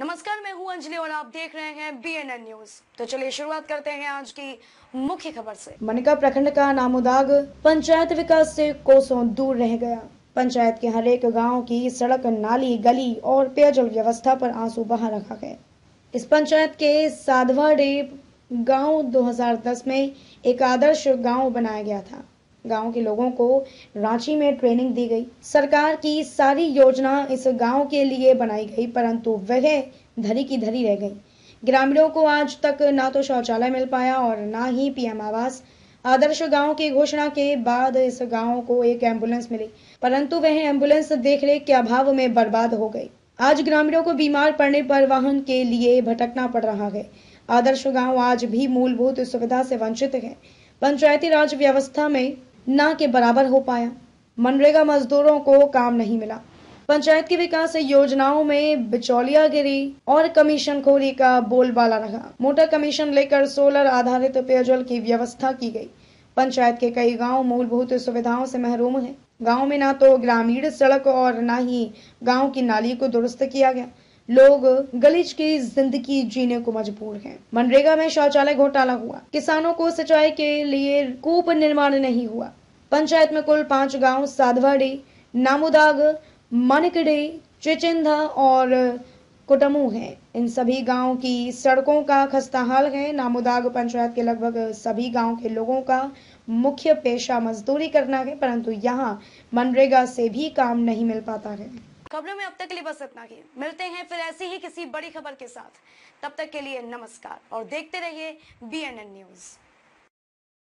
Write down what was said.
नमस्कार, मैं हूँ अंजलि और आप देख रहे हैं बीएनएन न्यूज़ तो चलिए शुरुआत करते हैं आज की मुख्य खबर से। मनिका प्रखंड का नामोदाग पंचायत विकास से कोसों दूर रह गया। पंचायत के हर एक गाँव की सड़क, नाली, गली और पेयजल व्यवस्था पर आँसू बहा रखा गया। इस पंचायत के साधवाडे गाँव 2010 में एक आदर्श गाँव बनाया गया था। गाँव के लोगों को रांची में ट्रेनिंग दी गई। सरकार की सारी योजना इस गाँव के लिए बनाई गई, परंतु वह धरी की धरी रह गई। ग्रामीणों को आज तक ना तो शौचालय मिल पाया और ना ही पीएम आवास। आदर्श गाँव की घोषणा के बाद इस गाँव को एक एंबुलेंस मिली, परंतु वह एंबुलेंस देखरेख के अभाव में बर्बाद हो गई। आज ग्रामीणों को बीमार पड़ने पर वाहन के लिए भटकना पड़ रहा है। आदर्श गाँव आज भी मूलभूत सुविधा से वंचित है। पंचायती राज व्यवस्था में ना के बराबर हो पाया। मनरेगा मजदूरों को काम नहीं मिला। पंचायत की विकास योजनाओं में बिचौलिया गिरी और कमीशन खोरी का बोलबाला रहा। मोटा कमीशन लेकर सोलर आधारित पेयजल की व्यवस्था की गई। पंचायत के कई गाँव मूलभूत सुविधाओं से महरूम हैं। गाँव में ना तो ग्रामीण सड़क और ना ही गाँव की नाली को दुरुस्त किया गया। लोग गलीच की ज़िंदगी जीने को मजबूर हैं। मनरेगा में शौचालय घोटाला हुआ। किसानों को सिंचाई के लिए कूप निर्माण नहीं हुआ। पंचायत में कुल पाँच गाँव साधवाड़ी, नामुदाग, मानिकड़े चिचिंदा और कुटमू हैं। इन सभी गाँव की सड़कों का खस्ता हाल है। नामुदाग पंचायत के लगभग सभी गाँव के लोगों का मुख्य पेशा मजदूरी करना है, परंतु यहाँ मनरेगा से भी काम नहीं मिल पाता है। खबरों में अब तक के लिए बस इतना ही। मिलते हैं फिर ऐसी ही किसी बड़ी खबर के साथ। तब तक के लिए नमस्कार और देखते रहिए बीएनएन न्यूज़